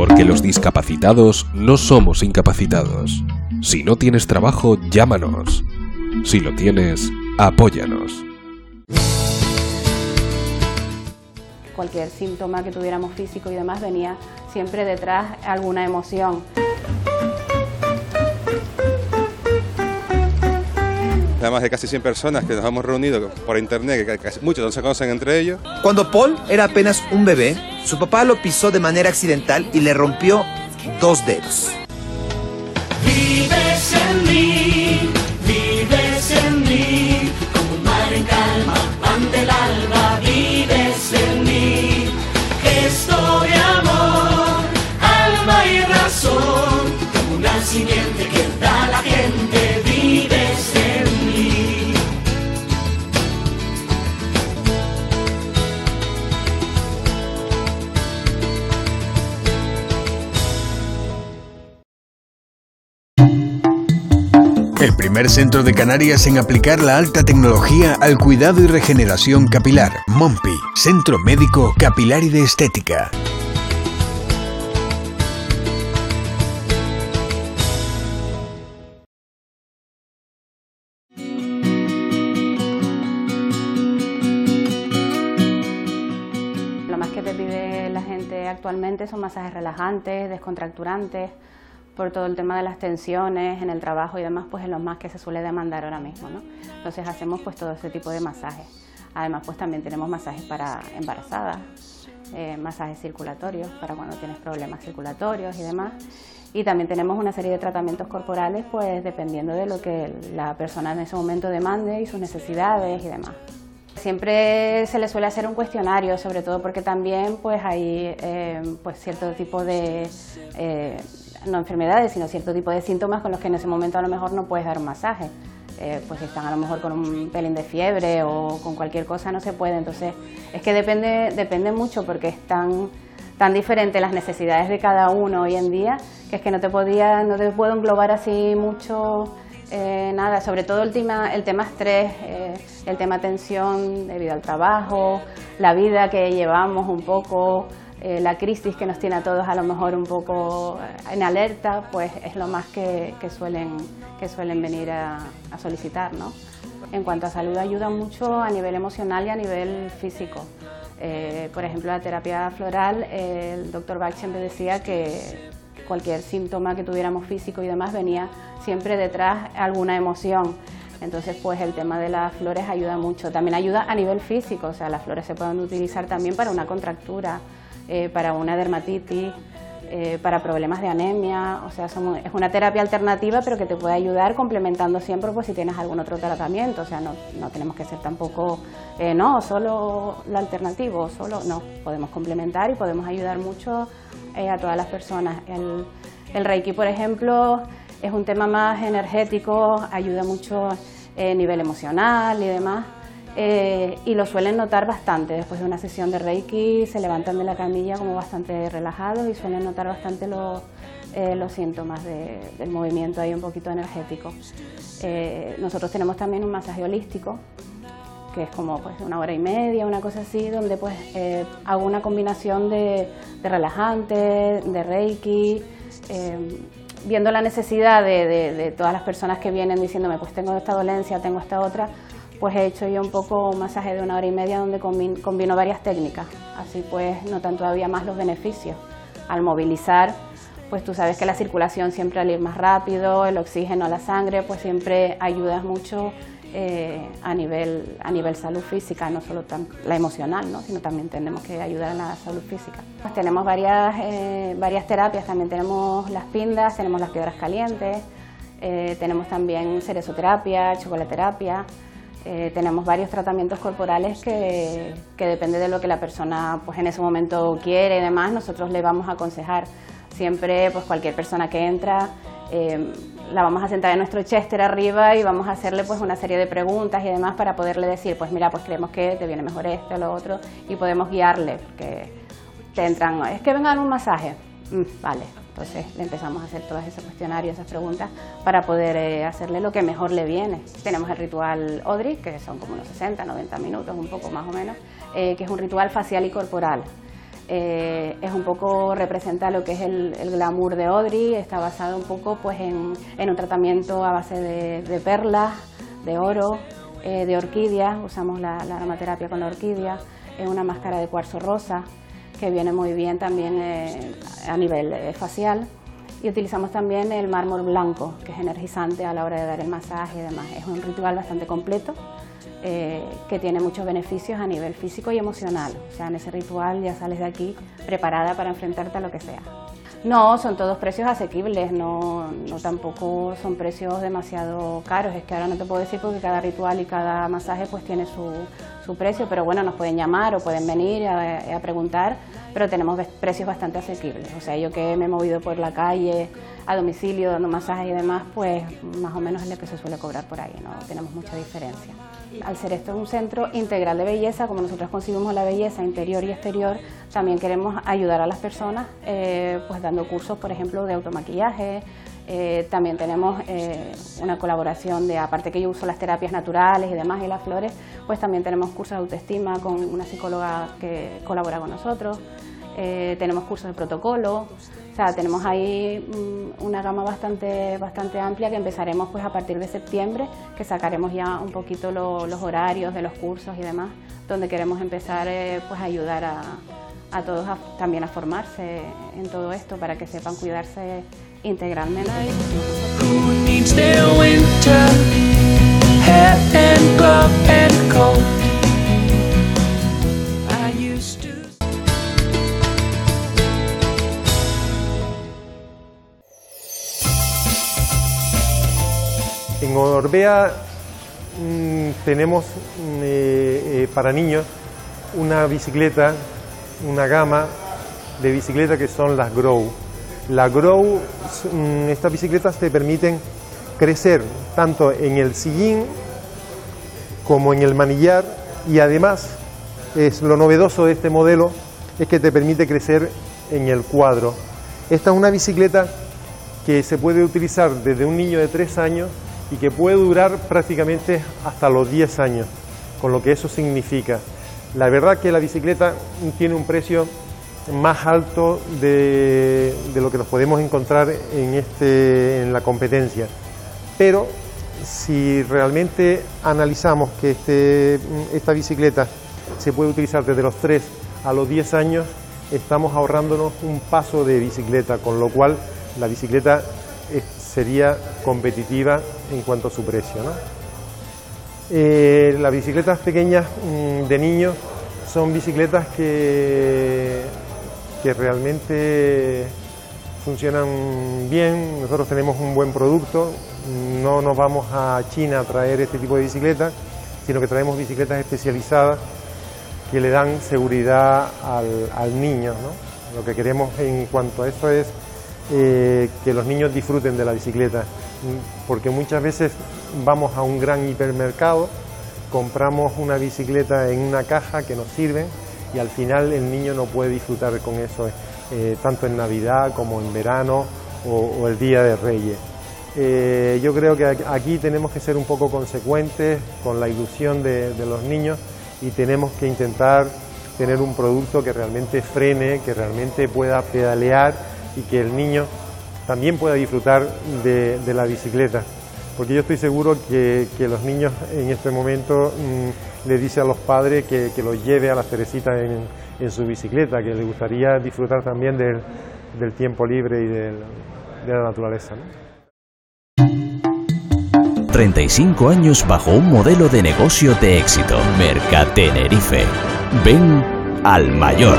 Porque los discapacitados no somos incapacitados. Si no tienes trabajo, llámanos. Si lo tienes, apóyanos. Cualquier síntoma que tuviéramos físico y demás venía siempre detrás alguna emoción. Además de casi 100 personas que nos hemos reunido por internet, que casi- muchos no se conocen entre ellos. Cuando Paul era apenas un bebé, su papá lo pisó de manera accidental y le rompió dos dedos. Vives en mí, primer centro de Canarias en aplicar la alta tecnología al cuidado y regeneración capilar. MOMPI, Centro Médico Capilar y de Estética. Lo más que te pide la gente actualmente son masajes relajantes, descontracturantes, por todo el tema de las tensiones en el trabajo y demás, pues es lo más que se suele demandar ahora mismo, ¿no? Entonces hacemos pues todo ese tipo de masajes. Además pues también tenemos masajes para embarazadas, eh, masajes circulatorios para cuando tienes problemas circulatorios y demás. Y también tenemos una serie de tratamientos corporales pues dependiendo de lo que la persona en ese momento demande y sus necesidades y demás. Siempre se le suele hacer un cuestionario, sobre todo porque también pues hay eh, pues cierto tipo de eh, no enfermedades, sino cierto tipo de síntomas con los que en ese momento a lo mejor no puedes dar un masaje. Eh, pues están a lo mejor con un pelín de fiebre o con cualquier cosa no se puede. Entonces es que depende depende mucho porque es tan tan diferente las necesidades de cada uno hoy en día que es que no te podía no te puedo englobar así mucho eh, nada, sobre todo el tema, el tema estrés, eh, el tema tensión debido al trabajo, la vida que llevamos un poco, eh, la crisis que nos tiene a todos a lo mejor un poco eh, en alerta, pues es lo más que, suelen, que suelen venir a, a solicitar. ¿no? En cuanto a salud ayuda mucho a nivel emocional y a nivel físico. Eh, por ejemplo, la terapia floral, el doctor Bach siempre decía que cualquier síntoma que tuviéramos físico y demás venía siempre detrás alguna emoción. Entonces, pues el tema de las flores ayuda mucho. También ayuda a nivel físico, o sea, las flores se pueden utilizar también para una contractura, eh, para una dermatitis, eh, para problemas de anemia. O sea, son- es una terapia alternativa, pero que te puede ayudar complementando siempre pues, si tienes algún otro tratamiento. O sea, no, no tenemos que ser tampoco, eh, no, solo lo alternativo, solo, no. Podemos complementar y podemos ayudar mucho eh, a todas las personas. El, el Reiki, por ejemplo, es un tema más energético, ayuda mucho a nivel emocional y demás. Eh, y lo suelen notar bastante. Después de una sesión de Reiki se levantan de la camilla como bastante relajados y suelen notar bastante los, eh, los síntomas de- del movimiento ahí un poquito energético. Eh, nosotros tenemos también un masaje holístico que es como pues una hora y media, una cosa así, donde pues hago una combinación de, de relajante, de reiki, eh, viendo la necesidad de- de todas las personas que vienen diciéndome pues tengo esta dolencia, tengo esta otra, pues he hecho yo un poco un masaje de una hora y media donde combin- combino varias técnicas, así pues notan todavía más los beneficios. Al movilizar, pues tú sabes que la circulación siempre al ir más rápido, el oxígeno a la sangre, pues siempre ayudas mucho eh, a, nivel, a nivel salud física, no solo tan- la emocional, ¿no? sino también tenemos que ayudar en la salud física. Pues tenemos varias, eh, varias terapias, también tenemos las pindas, tenemos las piedras calientes, eh, tenemos también cerezoterapia, chocolaterapia, eh, tenemos varios tratamientos corporales que, depende de lo que la persona pues en ese momento quiere y demás, nosotros le vamos a aconsejar. Siempre pues cualquier persona que entra eh, la vamos a sentar en nuestro chester arriba y vamos a hacerle pues una serie de preguntas y demás para poderle decir pues mira pues creemos que te viene mejor esto o lo otro y podemos guiarle porque te entran es que vengan un masaje Mm, vale entonces le empezamos a hacer todos esos cuestionarios esas preguntas para poder eh, hacerle lo que mejor le viene. Tenemos el ritual Odri que son como unos 60 90 minutos un poco más o menos eh, que es un ritual facial y corporal. Eh, es un poco, representa lo que es el, glamour de Audrey, está basado un poco pues, en, un tratamiento a base de, perlas, de oro, eh, de orquídea, usamos la, aromaterapia con la orquídea, es una máscara de cuarzo rosa que viene muy bien también eh, a nivel facial y utilizamos también el mármol blanco, que es energizante a la hora de dar el masaje y demás. Es un ritual bastante completo eh, que tiene muchos beneficios a nivel físico y emocional. O sea, en ese ritual ya sales de aquí preparada para enfrentarte a lo que sea. No, son todos precios asequibles, no, no tampoco son precios demasiado caros. Es que ahora no te puedo decir porque cada ritual y cada masaje pues tiene su, su precio, pero bueno, nos pueden llamar o pueden venir a, a preguntar, pero tenemos precios bastante asequibles. O sea, yo que me he movido por la calle, a domicilio, dando masajes y demás, pues más o menos es lo que se suele cobrar por ahí, no tenemos mucha diferencia. Al ser esto un centro integral de belleza, como nosotros concibimos la belleza interior y exterior, también queremos ayudar a las personas eh, pues dando cursos, por ejemplo, de automaquillaje. Eh, también tenemos eh, una colaboración de, aparte que yo uso las terapias naturales y demás y las flores, pues también tenemos cursos de autoestima con una psicóloga que colabora con nosotros. Tenemos cursos de protocolo, o sea, tenemos ahí mm, una gama bastante, bastante amplia que empezaremos pues a partir de septiembre, que sacaremos ya un poquito los horarios de los cursos y demás, donde queremos empezar eh, pues a ayudar a, a todos también a formarse en todo esto para que sepan cuidarse integralmente. En Orbea mm, tenemos mm, eh, eh, para niños una bicicleta, una gama de bicicletas que son las Grow. Las Grow, mm, estas bicicletas te permiten crecer tanto en el sillín como en el manillar y además es lo novedoso de este modelo es que te permite crecer en el cuadro. Esta es una bicicleta que se puede utilizar desde un niño de 3 años y que puede durar prácticamente hasta los 10 años, con lo que eso significa. La verdad que la bicicleta tiene un precio más alto de, lo que nos podemos encontrar en, este, en la competencia, pero si realmente analizamos que este, esta bicicleta se puede utilizar desde los 3 a los 10 años, estamos ahorrándonos un paso de bicicleta, con lo cual la bicicleta sería competitiva en cuanto a su precio. Eh, las bicicletas pequeñas mm, de niños son bicicletas que, que realmente funcionan bien, nosotros tenemos un buen producto, no nos vamos a China a traer este tipo de bicicletas, sino que traemos bicicletas especializadas que le dan seguridad al, al niño. Lo que queremos en cuanto a eso es eh, que los niños disfruten de la bicicleta, porque muchas veces vamos a un gran hipermercado, compramos una bicicleta en una caja que nos sirve y al final el niño no puede disfrutar con eso, eh, tanto en Navidad como en verano o, el Día de Reyes. Eh, yo creo que aquí tenemos que ser un poco consecuentes con la ilusión de los niños y tenemos que intentar tener un producto que realmente frene, que realmente pueda pedalear y que el niño también pueda disfrutar de, la bicicleta. Porque yo estoy seguro que, los niños en este momento mm, le dicen a los padres que, los lleve a la cerecita en, su bicicleta, que les gustaría disfrutar también del, tiempo libre y de la naturaleza. 35 años bajo un modelo de negocio de éxito. Mercatenerife. Ven al mayor.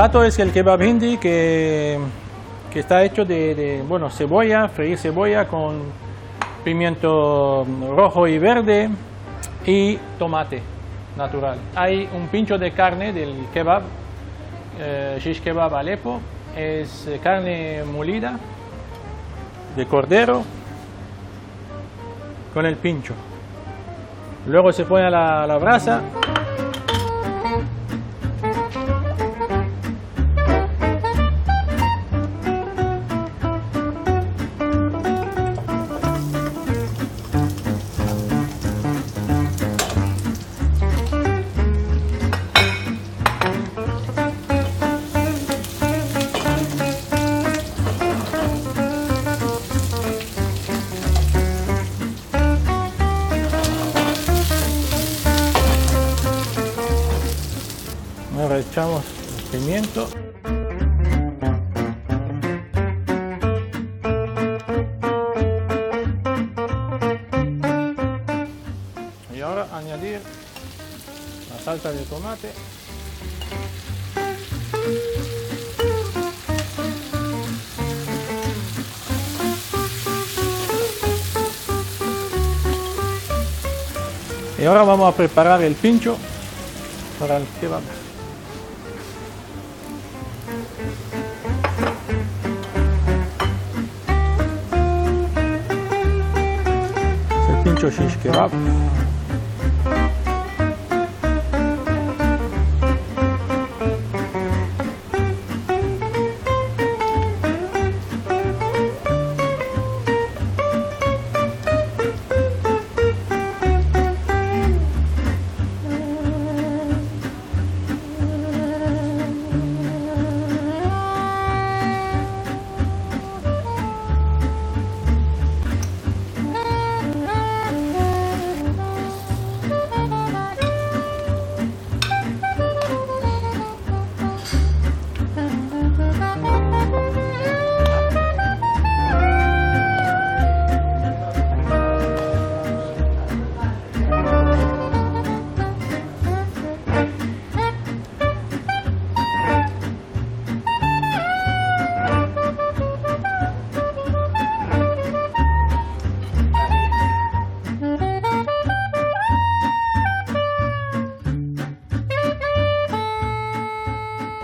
Plato es el kebab hindi que, está hecho de, bueno, cebolla, freír cebolla con pimiento rojo y verde y tomate natural. Hay un pincho de carne del kebab, eh, shish kebab Alepo, es carne molida de cordero con el pincho. Luego se pone a la brasa salsa de tomate. Y ahora vamos a preparar el pincho para el kebab. El pincho shish kebab.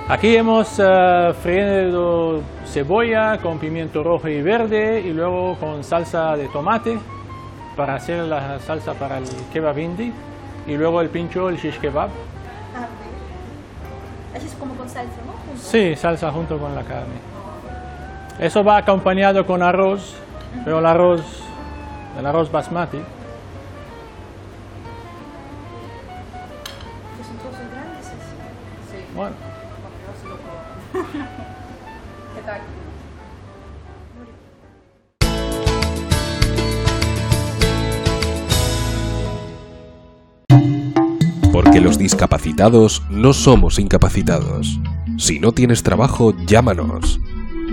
Aquí hemos eh, freído cebolla con pimiento rojo y verde y luego con salsa de tomate para hacer la salsa para el kebab hindi y luego el pincho, el shish kebab. Ah, Así es como con salsa, ¿no? Junto. Sí, salsa junto con la carne. Eso va acompañado con arroz, pero el arroz, el arroz basmati. Discapacitados no somos incapacitados. Si no tienes trabajo, llámanos.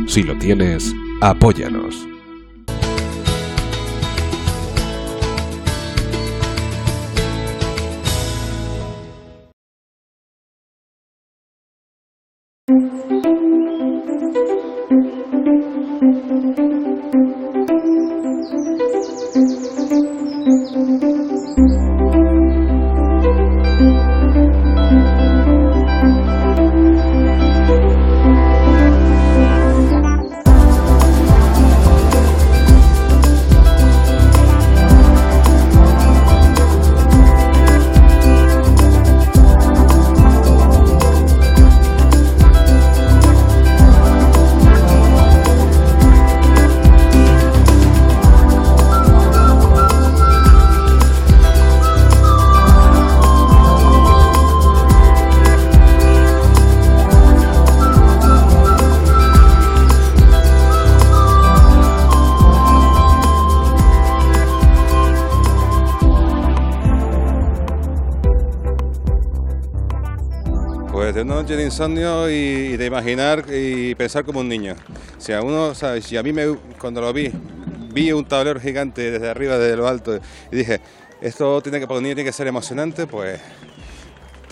Si lo tienes, apóyanos. Noche de insomnio y, y de imaginar y pensar como un niño. Si a uno, sea, si a mí me, cuando lo vi, vi un tablero gigante desde arriba, desde lo alto, y dije, esto tiene que, para un niño tiene que ser emocionante, pues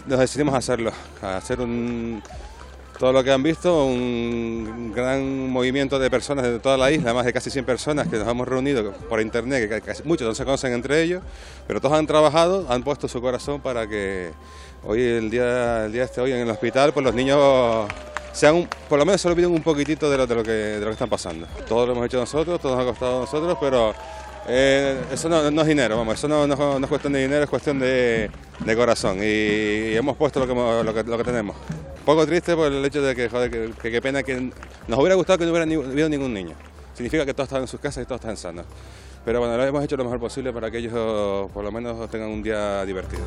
nos decidimos a hacerlo, a hacer un, todo lo que han visto, un gran movimiento de personas de toda la isla, más de casi 100 personas que nos hemos reunido por internet, que casi- muchos no se conocen entre ellos, pero todos han trabajado, han puesto su corazón para que hoy, el día, el día este hoy en el hospital, pues los niños sean, por lo menos se olviden un poquitito de lo, de, lo que, de lo que están pasando. Todo lo hemos hecho nosotros, todo nos ha costado a nosotros, pero eh, eso no, no es dinero, vamos, eso no, no- no es cuestión de dinero, es cuestión de, de corazón y, hemos puesto lo que, lo que, lo que tenemos. Un poco triste por el hecho de que, joder, que, que pena que nos hubiera gustado que no hubiera ni- habido ningún niño. Significa que todos estaban en sus casas y todos están sanos. Pero bueno, lo hemos hecho lo mejor posible para que ellos por lo menos tengan un día divertido.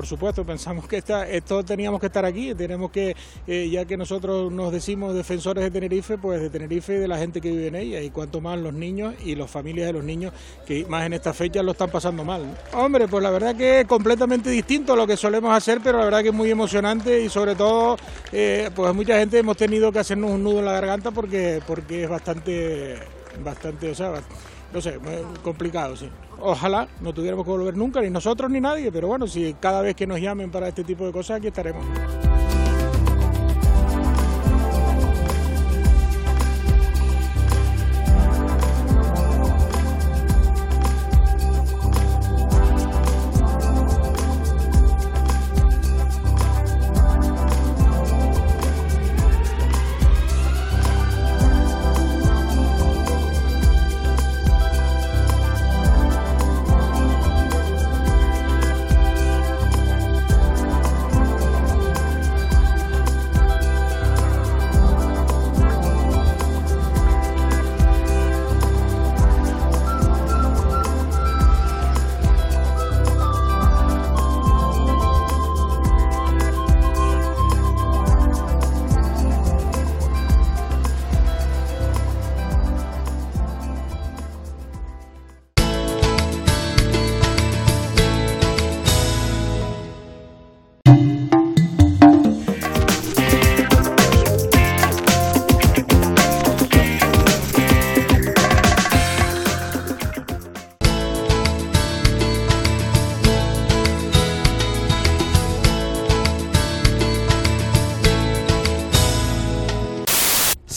Por supuesto, pensamos que esta, esto teníamos que estar aquí, tenemos que, eh, ya que nosotros nos decimos defensores de Tenerife, pues de Tenerife y de la gente que vive en ella, y cuanto más los niños y las familias de los niños, que más en estas fechas lo están pasando mal. Hombre, pues la verdad que es completamente distinto a lo que solemos hacer, pero la verdad que es muy emocionante y sobre todo, eh, pues mucha gente hemos tenido que hacernos un nudo en la garganta porque, porque es bastante, bastante, o sea, no sé, complicado, sí. Ojalá no tuviéramos que volver nunca, ni nosotros ni nadie, pero bueno, si cada vez que nos llamen para este tipo de cosas, aquí estaremos.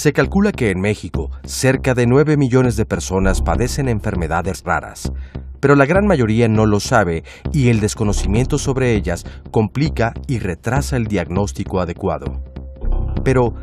Se calcula que en México cerca de 9 millones de personas padecen enfermedades raras, pero la gran mayoría no lo sabe y el desconocimiento sobre ellas complica y retrasa el diagnóstico adecuado. Pero,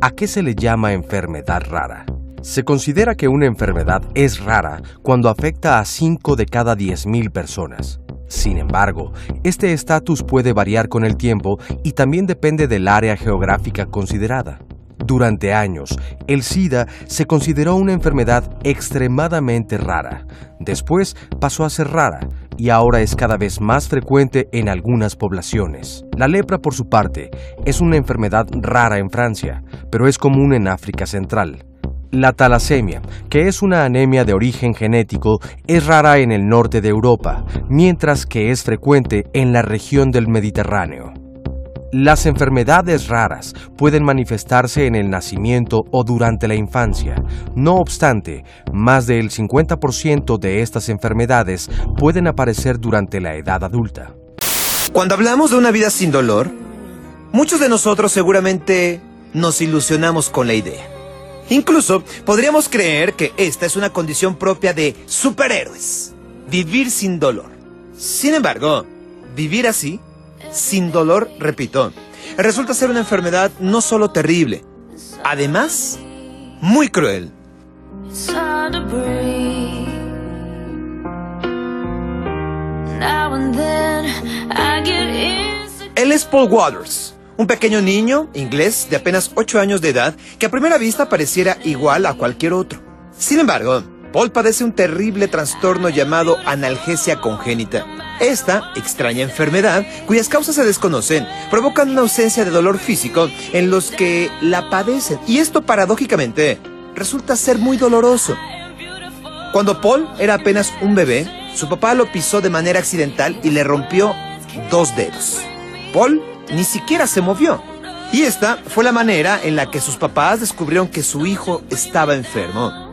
¿a qué se le llama enfermedad rara? Se considera que una enfermedad es rara cuando afecta a 5 de cada 10.000 personas. Sin embargo, este estatus puede variar con el tiempo y también depende del área geográfica considerada. Durante años, el SIDA se consideró una enfermedad extremadamente rara. Después pasó a ser rara y ahora es cada vez más frecuente en algunas poblaciones. La lepra, por su parte, es una enfermedad rara en Francia, pero es común en África Central. La talasemia, que es una anemia de origen genético, es rara en el norte de Europa, mientras que es frecuente en la región del Mediterráneo. Las enfermedades raras pueden manifestarse en el nacimiento o durante la infancia. No obstante, más del 50% de estas enfermedades pueden aparecer durante la edad adulta. Cuando hablamos de una vida sin dolor, muchos de nosotros seguramente nos ilusionamos con la idea. Incluso podríamos creer que esta es una condición propia de superhéroes. Vivir sin dolor. Sin embargo, vivir así sin dolor, repito, resulta ser una enfermedad no solo terrible, además muy cruel. Él es Paul Waters, un pequeño niño inglés de apenas 8 años de edad que a primera vista pareciera igual a cualquier otro. Sin embargo, Paul padece un terrible trastorno llamado analgesia congénita. Esta extraña enfermedad, cuyas causas se desconocen, provocan una ausencia de dolor físico en los que la padecen. Y esto paradójicamente resulta ser muy doloroso. Cuando Paul era apenas un bebé, su papá lo pisó de manera accidental y le rompió dos dedos. Paul ni siquiera se movió. Y esta fue la manera en la que sus papás descubrieron que su hijo estaba enfermo.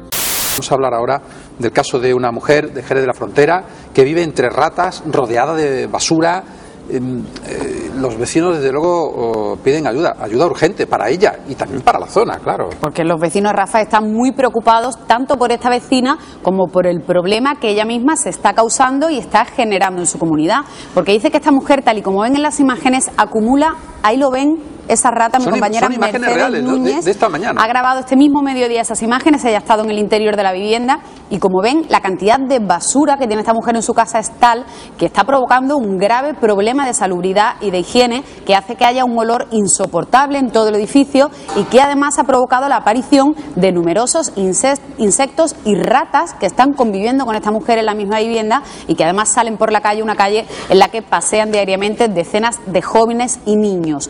Vamos a hablar ahora del caso de una mujer de Jerez de la Frontera que vive entre ratas, rodeada de basura. Em, eh, los vecinos, desde luego, piden ayuda, ayuda urgente para ella y también para la zona, claro. Porque los vecinos, Rafa, están muy preocupados tanto por esta vecina como por el problema que ella misma se está causando y está generando en su comunidad. Porque dice que esta mujer, tal y como ven en las imágenes, acumula, ahí lo ven, esa rata, mi Son compañera son Mercedes reales, ¿no? de- Núñez de esta mañana. ha grabado este mismo mediodía esas imágenes, ella ha estado en el interior de la vivienda y como ven, la cantidad de basura que tiene esta mujer en su casa es tal que está provocando un grave problema de salubridad y de higiene que hace que haya un olor insoportable en todo el edificio y que además ha provocado la aparición de numerosos insectos y ratas que están conviviendo con esta mujer en la misma vivienda y que además salen por la calle, una calle en la que pasean diariamente decenas de jóvenes y niños.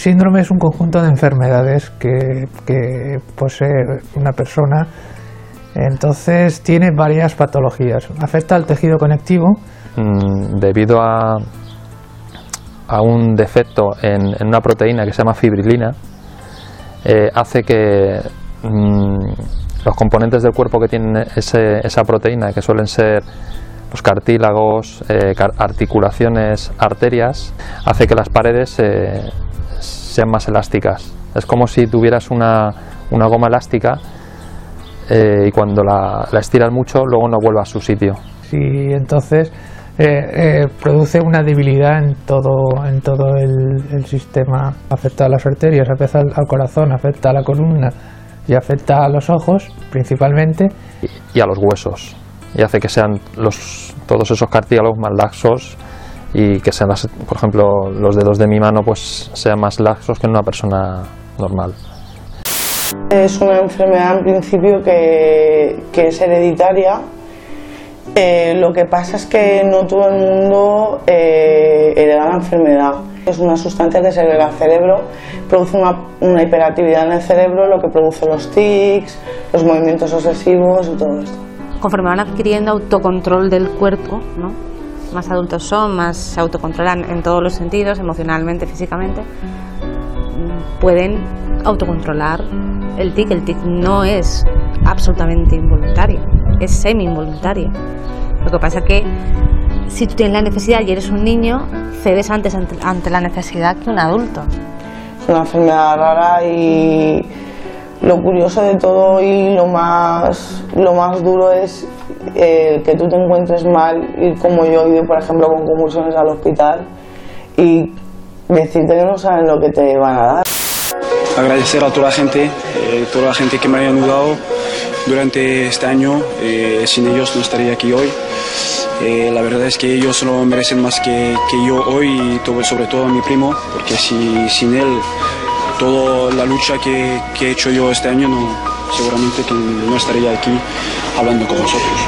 Síndrome es un conjunto de enfermedades que, posee una persona. Entonces tiene varias patologías. Afecta al tejido conectivo. mm, debido a, un defecto en, una proteína que se llama fibrilina, eh, hace que mm, los componentes del cuerpo que tienen esa proteína, que suelen ser los cartílagos, eh, articulaciones, arterias, hace que las paredes eh, sean más elásticas. Es como si tuvieras una, una goma elástica eh, y cuando la, la estiras mucho luego no vuelve a su sitio. Y entonces eh, eh, produce una debilidad en todo, en todo el, el sistema. Afecta a las arterias, afecta al, al corazón, afecta a la columna y afecta a los ojos principalmente. y a los huesos y hace que sean los, todos esos cartílagos más laxos y que sean, las- por ejemplo, los dedos de mi mano pues sean más laxos que en una persona normal. Es una enfermedad en principio que, que es hereditaria. Eh, lo que pasa es que no todo el mundo eh, hereda la enfermedad. Es una sustancia que segrega el cerebro, produce una, una hiperactividad en el cerebro, lo que produce los tics, los movimientos obsesivos y todo esto. conforme van adquiriendo autocontrol del cuerpo, ¿no? Más adultos son, más se autocontrolan en todos los sentidos, emocionalmente, físicamente, pueden autocontrolar el tic. El tic no es absolutamente involuntario, es semi-involuntario. Lo que pasa es que si tú tienes la necesidad y eres un niño, cedes antes ante, ante la necesidad que un adulto. Es una enfermedad rara y lo curioso de todo y lo más, lo más duro es eh, que tú te encuentres mal y como yo he ido, por ejemplo, con convulsiones al hospital y decirte que no saben lo que te van a dar. agradecer a toda la gente, eh, toda la gente que me ha ayudado durante este año. eh, sin ellos no estaría aquí hoy. Eh, la verdad es que ellos lo merecen más que, que yo hoy y sobre todo a mi primo, porque si, sin él toda la lucha que, que he hecho yo este año no, seguramente no estaría aquí hablando con vosotros.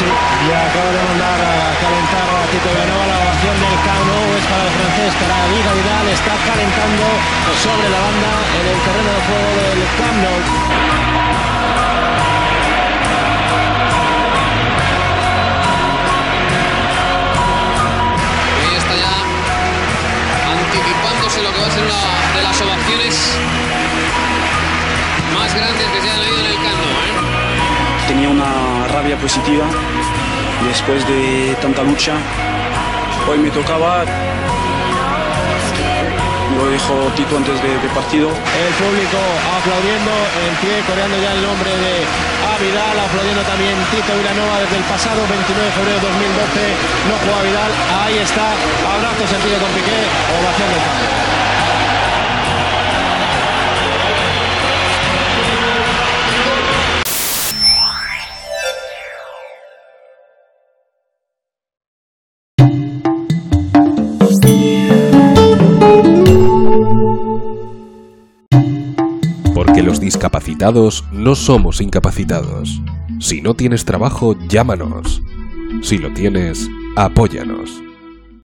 Sí, y acaba de mandar a calentar a Tito Vilanova la ovación del Camp Nou es para el francés Carabiga Vidal está calentando sobre la banda en el terreno de juego del Camp. Ahí está ya anticipándose lo que va a ser una de las ovaciones más grandes que se han leído en el Camp Nou, ¿eh? Tenía una rabia positiva después de tanta lucha. Hoy me tocaba, lo dijo Tito antes de, de partido. El público aplaudiendo en pie, coreando ya el nombre de A Vidal, aplaudiendo también Tito Vilanova desde el pasado 29 de febrero de 2012. No juega Vidal, ahí está, abrazo sentido con Piqué, ovación del campo. Discapacitados no somos incapacitados. Si no tienes trabajo, llámanos. Si lo tienes, apóyanos.